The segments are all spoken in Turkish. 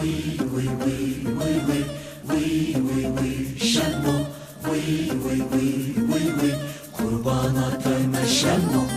Oui, oui, oui, oui, oui, oui, oui, oui, Şenbo. Oui, oui, oui, oui, oui, kurbana dönme Şenbo.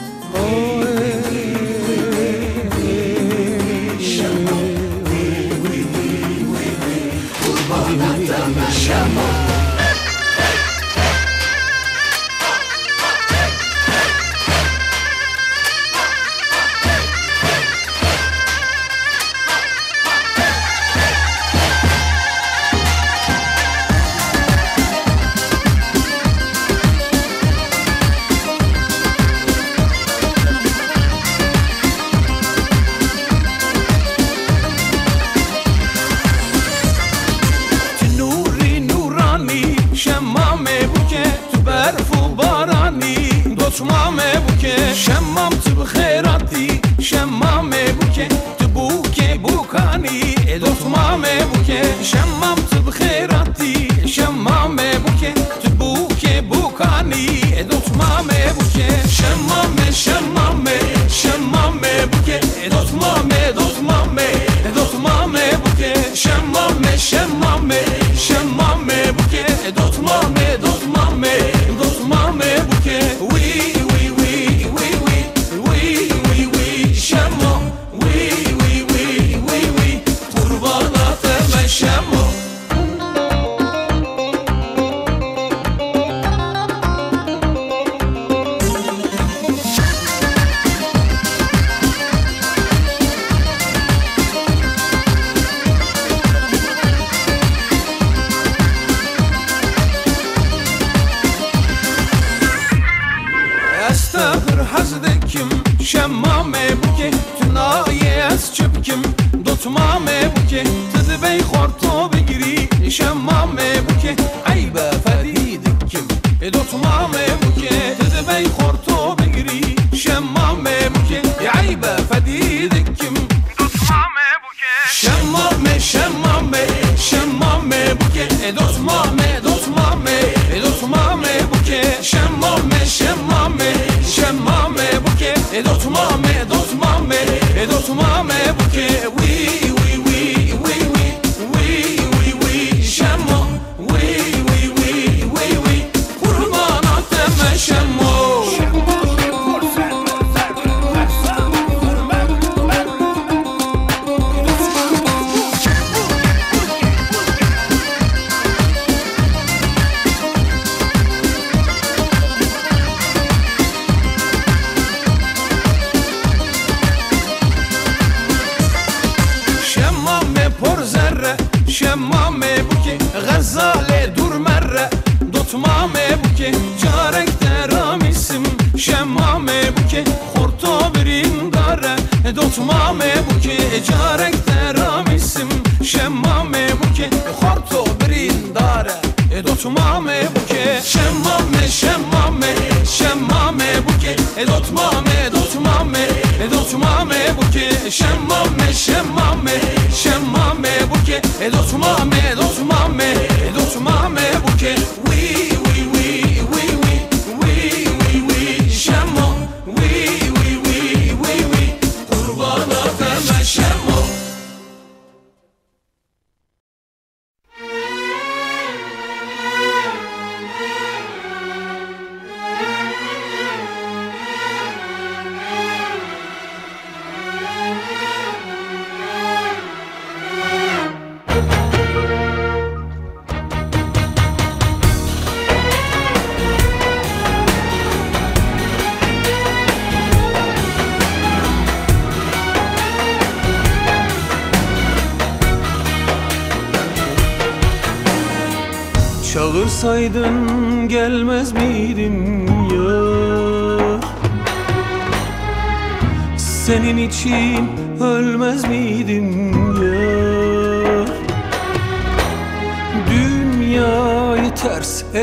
dot mame, dot mame, dot mame, buke şemmame, şemmame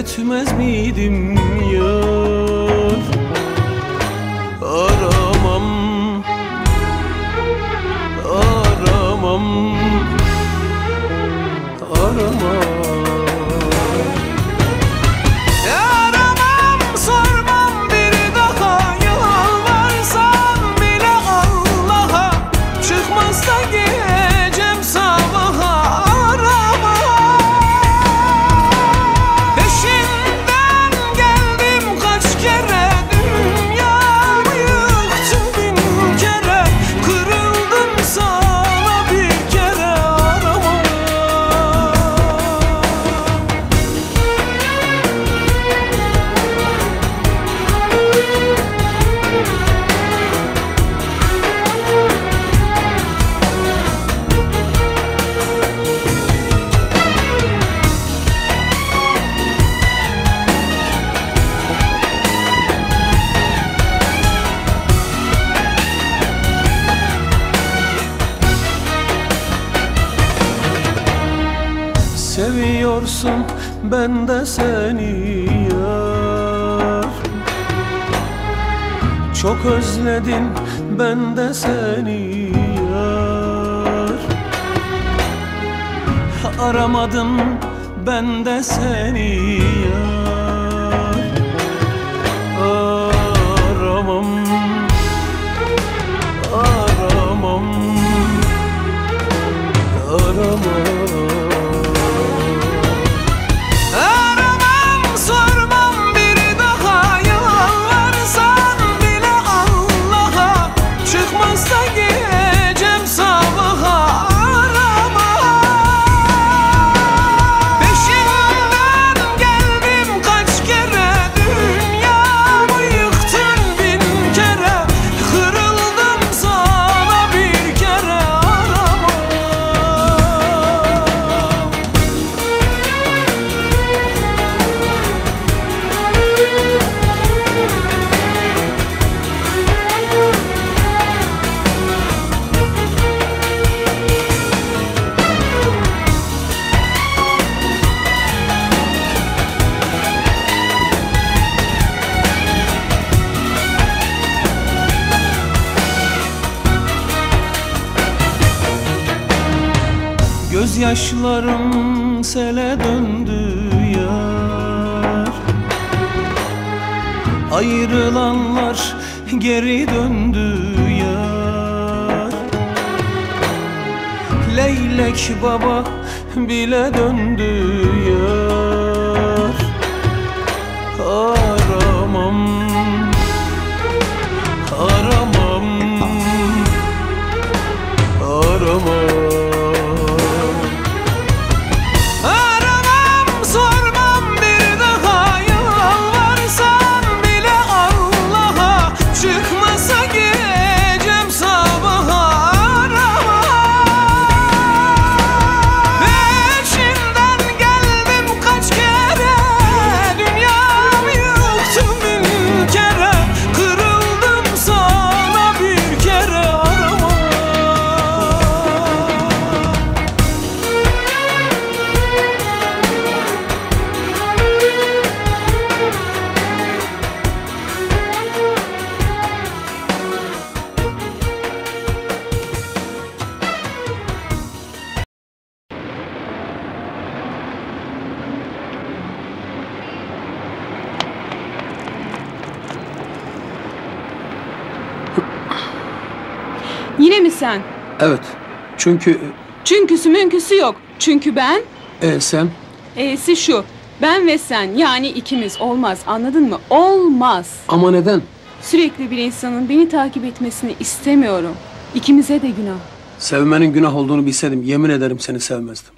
etmez miydim yar? Aramam. Aramam. Aramam. yanımda seni yar. Çok özledim ben de seni yar. Aramadım ben de seni yar. Çünkü... E, Çünküsü mümküsü yok. Çünkü ben... E sen? E'si şu. Ben ve sen yani ikimiz olmaz anladın mı? Olmaz. Ama neden? Sürekli bir insanın beni takip etmesini istemiyorum. İkimize de günah. Sevmenin günah olduğunu bilseydim yemin ederim seni sevmezdim.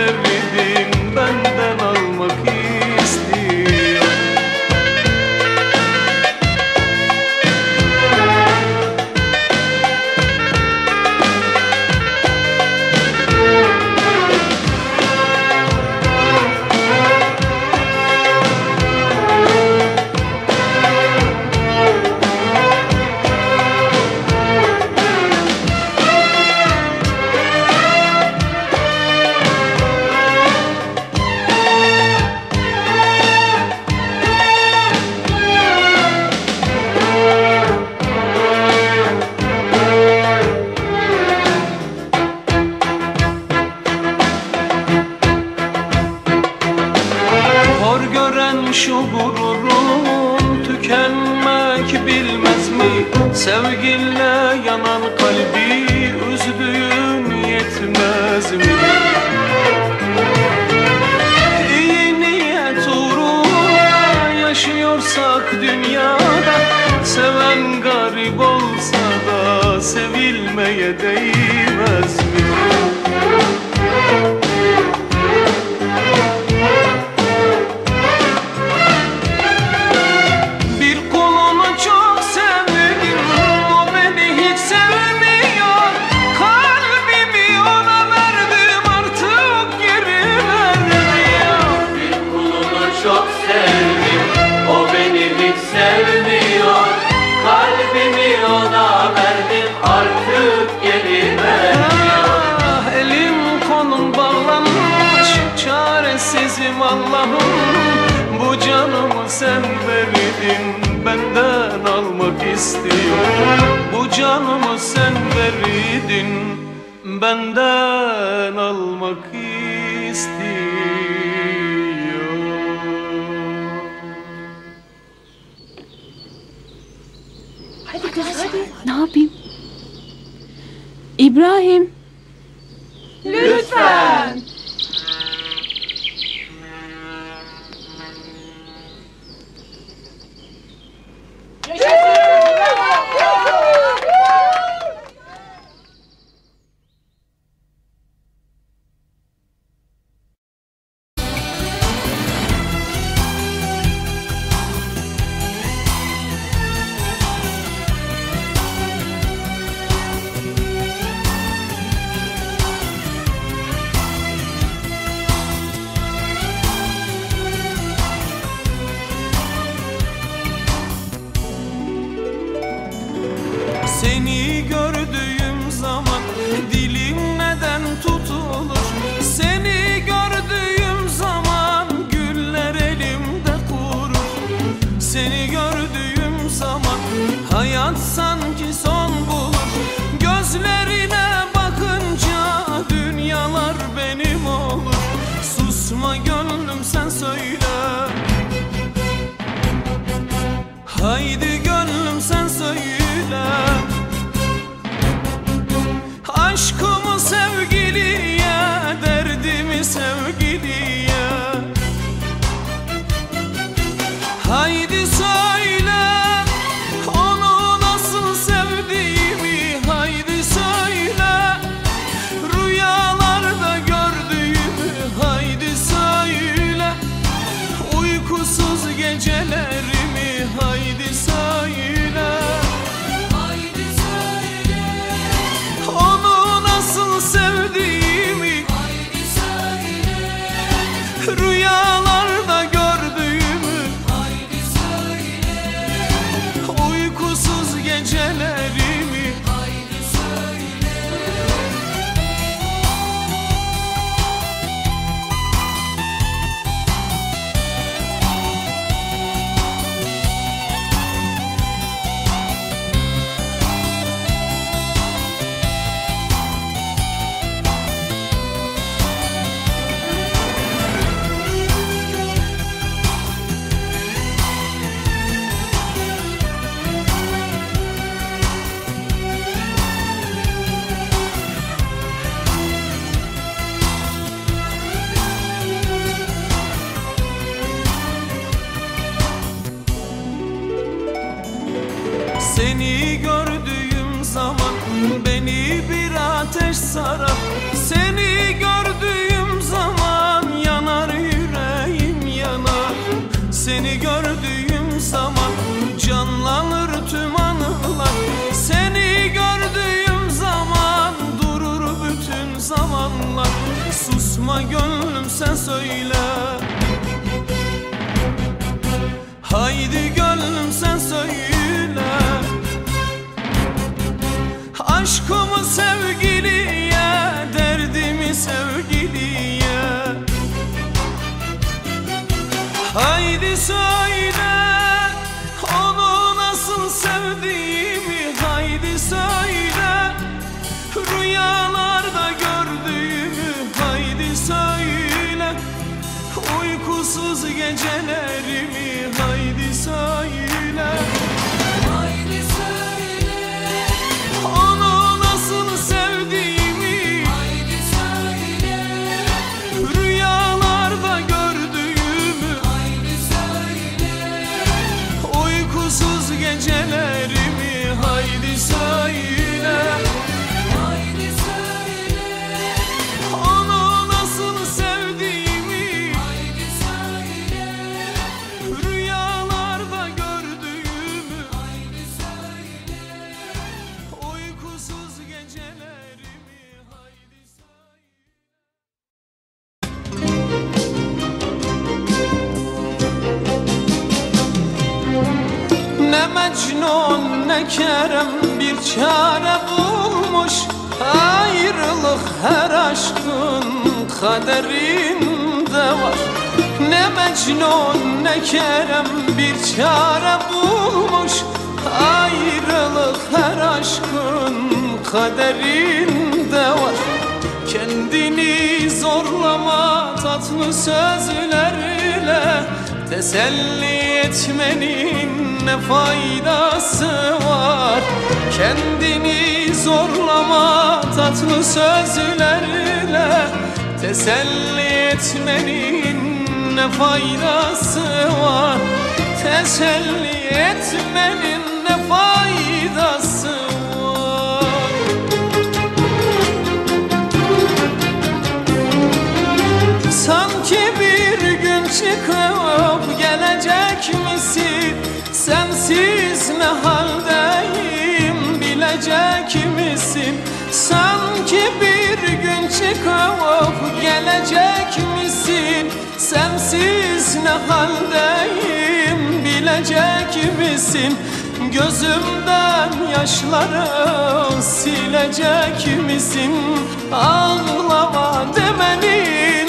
sevdin benden sevdim O beni hiç sevmiyor. Kalbimi ona verdim Artık geri vermiyor. Ah, Elim kolum bağlanmış Çaresizim Allah'ım. Bu canımı sen verdin Benden almak istiyor Bu canımı sen verdin Benden almak istiyor yapayım? İbrahim. Lütfen. Sun. Sarar Seni gördüğüm zaman yanar yüreğim yanar. Seni gördüğüm zaman canlanır tüm anılar. Seni gördüğüm zaman durur bütün zamanlar. Susma gönlüm sen söyle. Haydi gönlüm sen söyle. Aşkımı sevgiliye Haydi çare bulmuş Ayrılık her aşkın kaderinde var. Ne Mecnun ne Kerem bir çare bulmuş Ayrılık her aşkın kaderinde var. Kendini zorlama tatlı sözlerle Teselli etmenin ne faydası var? Kendini zorlama tatlı sözlerle. Teselli etmenin ne faydası var? Teselli etmenin ne faydası var? Sanki bir çıkıp gelecek misin? Sensiz ne haldeyim bilecek misin? Sanki bir gün çıkıp gelecek misin? Sensiz ne haldeyim bilecek misin? Gözümden yaşları silecek misin? Ağlama demenin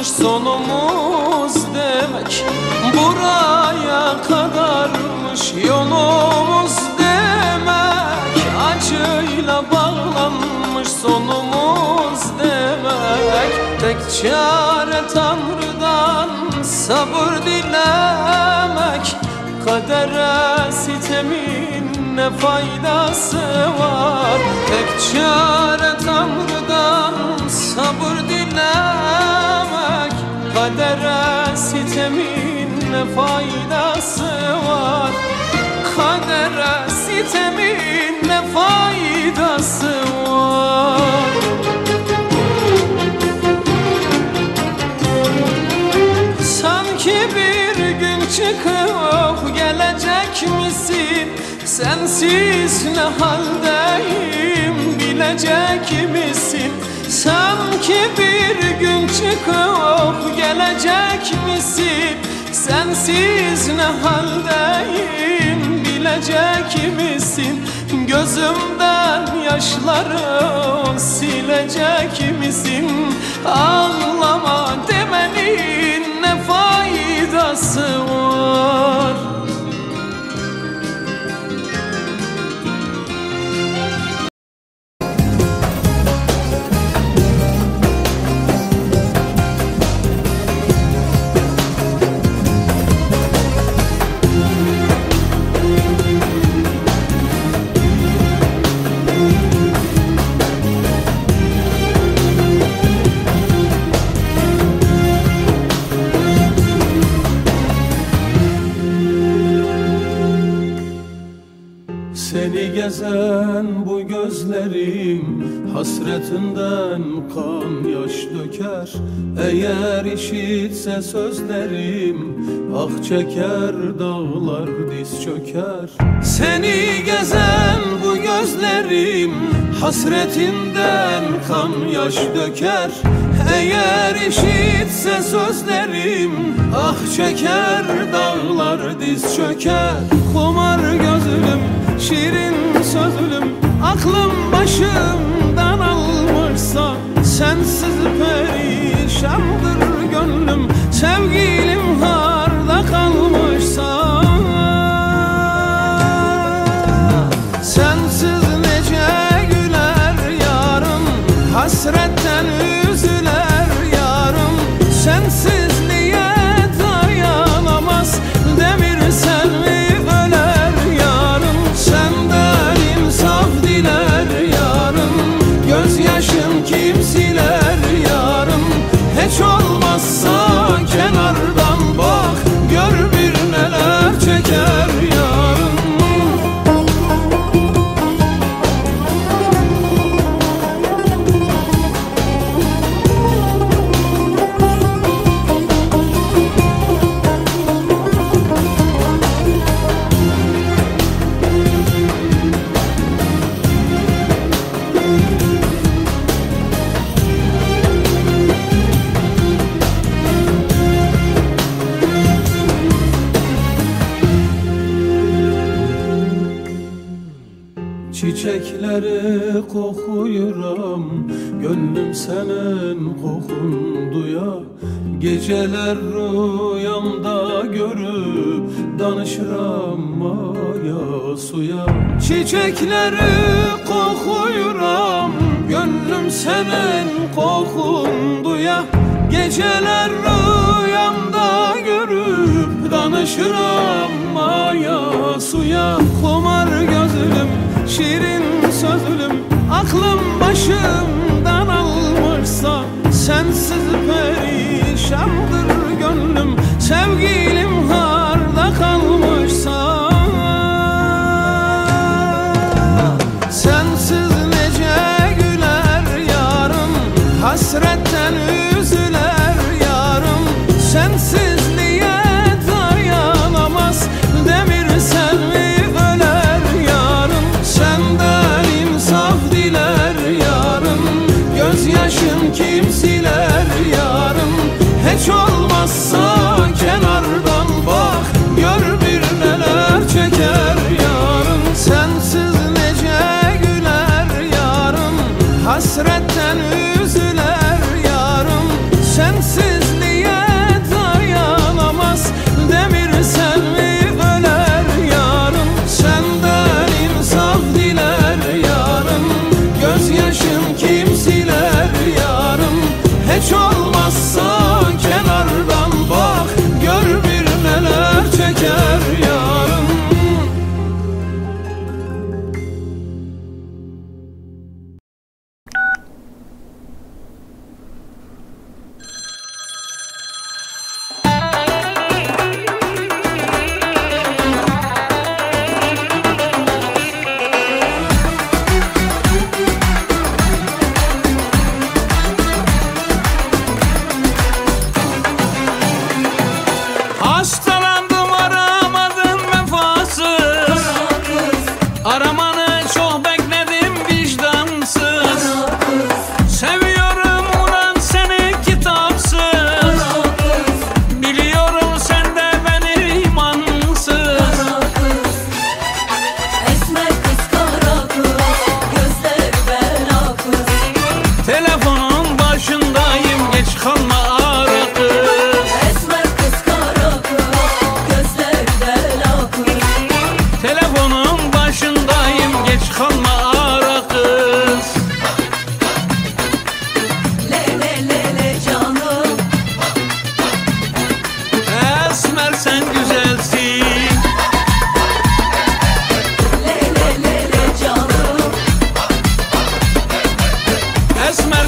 bağlanmış sonumuz demek Buraya kadarmış. Yolumuz demek Acıyla bağlanmış. Sonumuz demek Tek çare Tanrı'dan sabır dilemek. Kadere sitemin ne faydası var? Tek çare faydası var Kadere sitemin ne faydası var Sanki bir gün çıkıp gelecek misin? Sensiz ne haldeyim bilecek misin? Sanki bir gün çıkıp gelecek misin? Sensiz ne haldeyim bilecek misin? Gözümden yaşları silecek misin? Ağlama demenin ne faydası var? Hasretinden kan yaş döker. Eğer işitse sözlerim Ah çeker dağlar diz çöker. Seni gezen bu gözlerim Hasretinden kan yaş döker. Eğer işitse sözlerim Ah çeker dağlar diz çöker. Kumar gözlüm şirin sözlüm Aklım başımdan almışsa Sensiz perişandır gönlüm. Sevgilim harda kalmışsa. Sensiz Çiçekleri kokuyuram. Gönlüm senin kokun duya Geceler rüyamda görüp Danışıram maya suya. Çiçekleri kokuyuram. Gönlüm senin kokun duya Geceler rüyamda görüp Danışıram maya suya. Kumar gözlüm şirin sözlüm Aklım başımdan almışsa Sensiz perişandır gönlüm. Sevgilim harda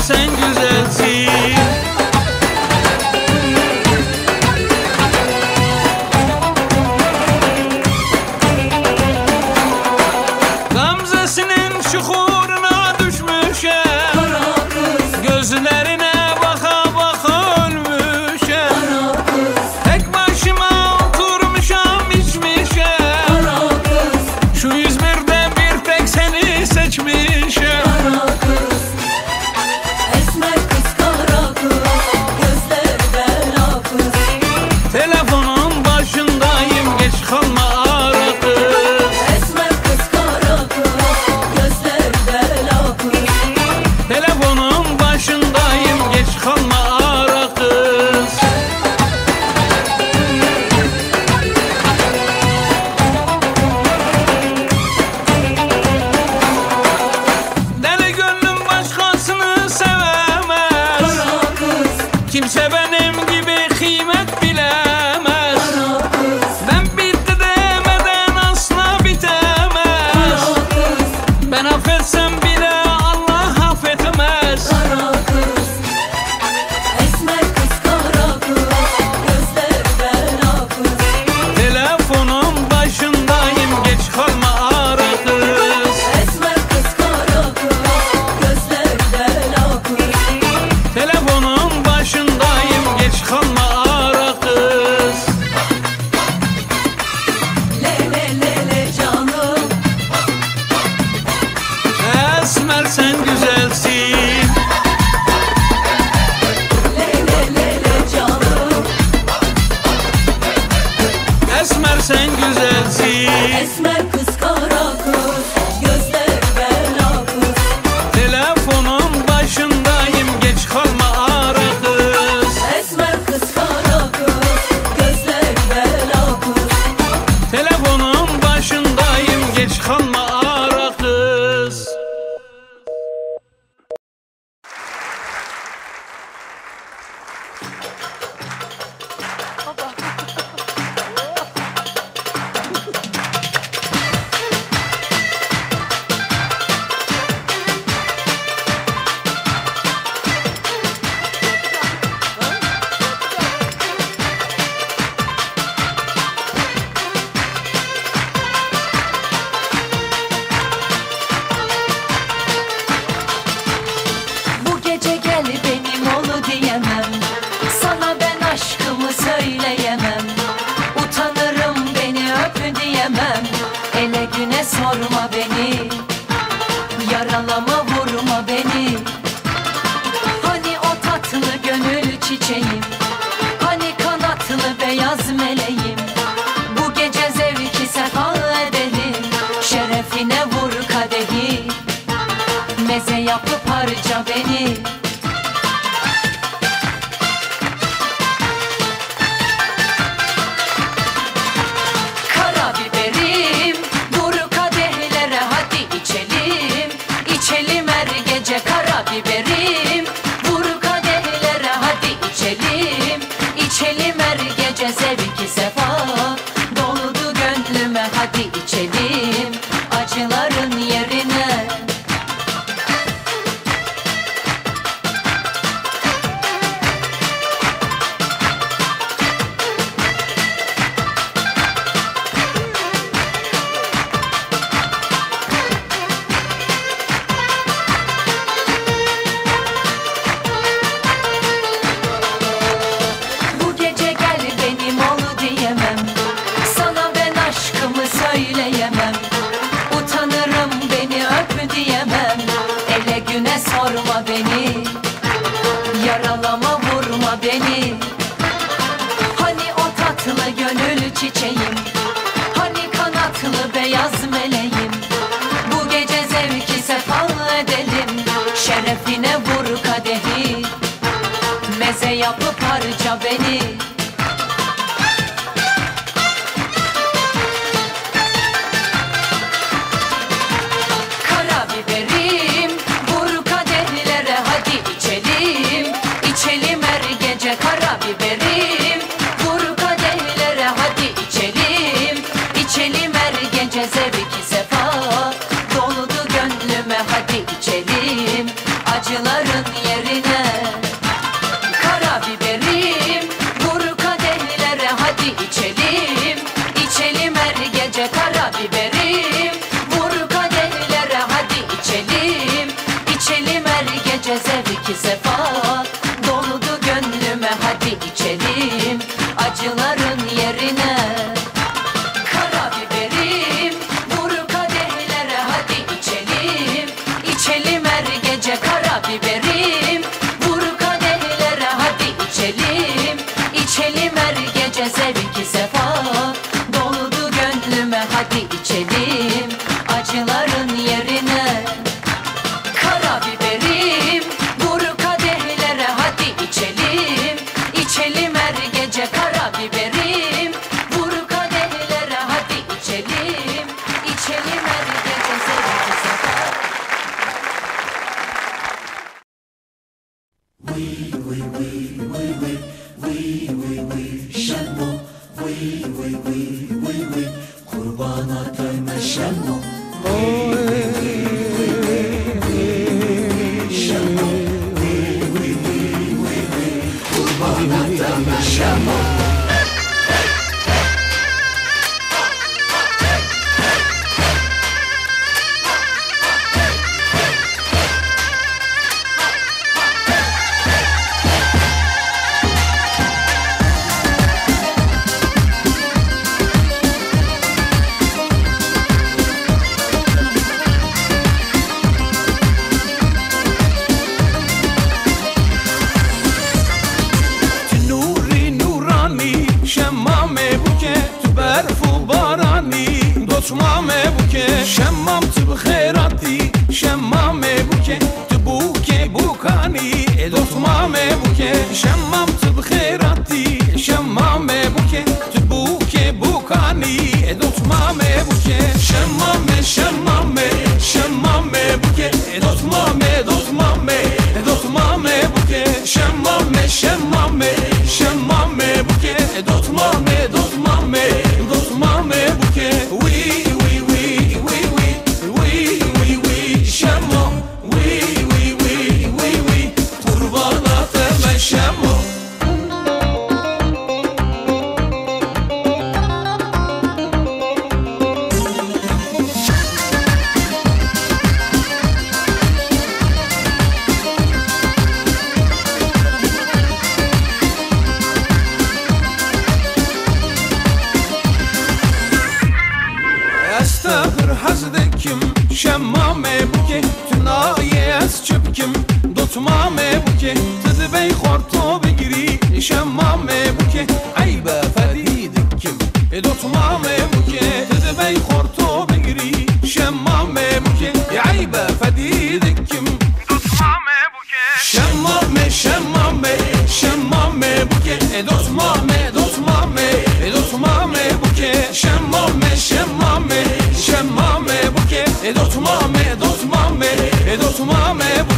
saying jump in. mame buke Tunaye ez çöpkim Dot mame buke Tıdı bey horto bigiri Şem mame buke Ayba fadidikim Dot e, mame buke Tıdı bey horto bigiri Şem mame buke Ayba fadidikim Dot mame buke Şem mame şem mame Şem mame buke Dot mame dot mame Dot e, mame buke Şem mame tutma me, tutma me, tutma me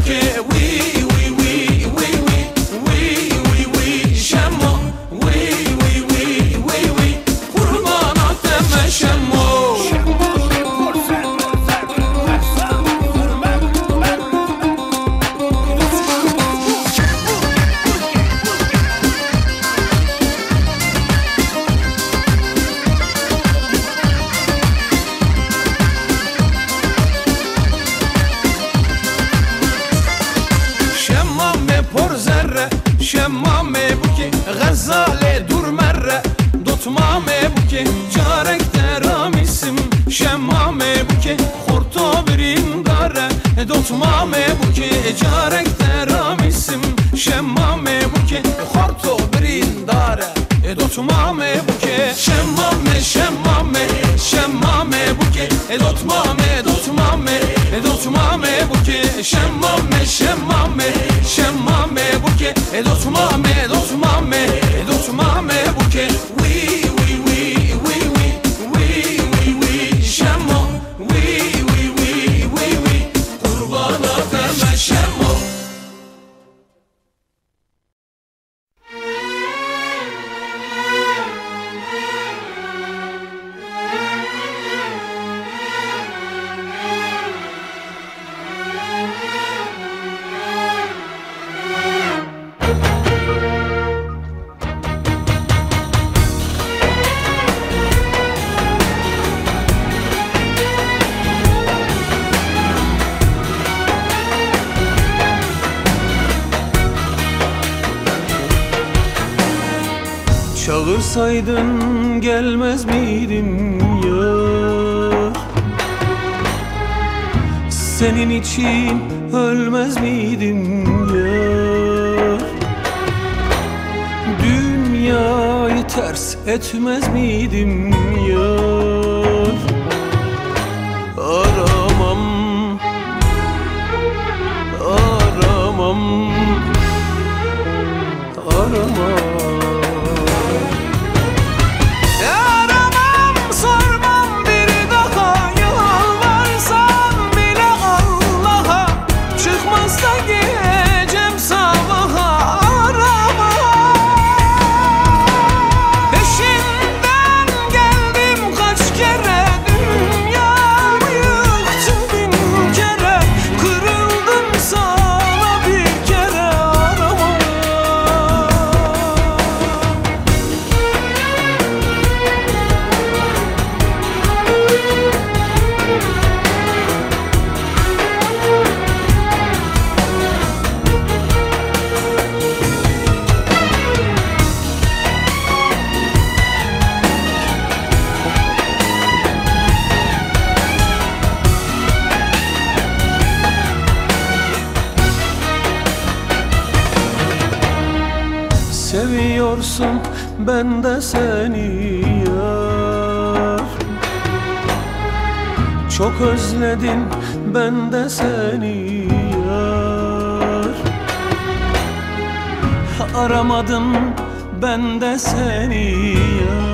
Edot mame, edot mame, edot mame buke Şemmame, şemmame, şemmame buke Edot mame, edot ötmez ben de seni yar. Çok özledim ben de seni yar. Aramadım ben de seni yar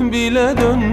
bile dön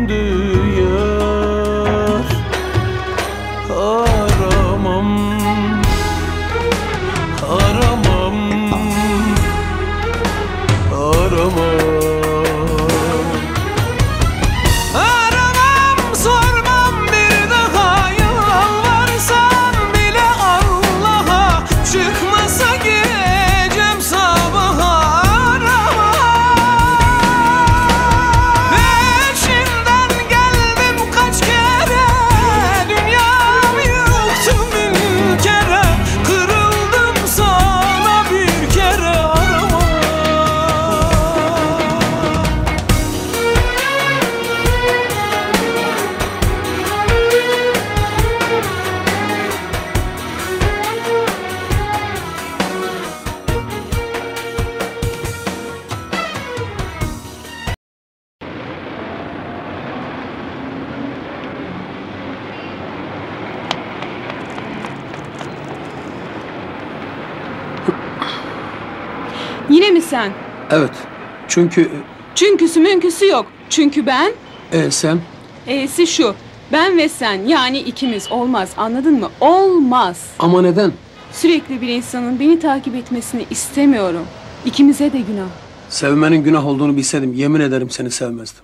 Çünkü... E, Çünküsü münküsü yok. Çünkü ben... E sen? E'si şu. Ben ve sen yani ikimiz olmaz anladın mı? Olmaz. Ama neden? Sürekli bir insanın beni takip etmesini istemiyorum. İkimize de günah. Sevmenin günah olduğunu bilseydim yemin ederim seni sevmezdim.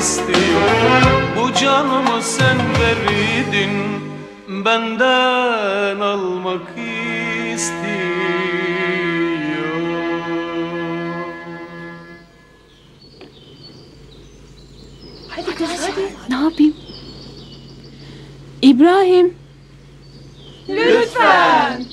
İstiyor Bu canımı sen verdin Benden almak istiyor Ne yapayım? İbrahim. Lütfen.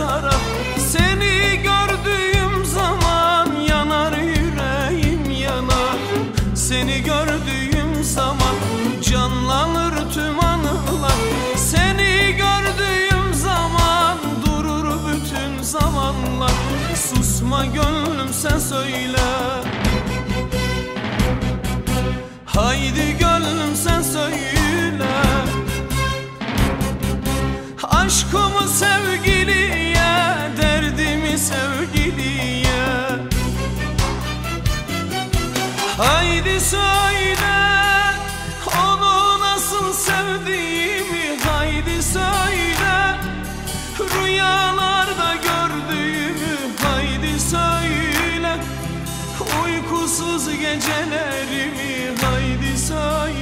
Sarar Seni gördüğüm zaman yanar yüreğim yanar. Seni gördüğüm zaman canlanır tüm anılar. Seni gördüğüm zaman durur bütün zamanlar. Susma gönlüm sen söyle. Haydi gönlüm sen söyle. Aşkımı sevgiliye gecelerimi Haydi söyle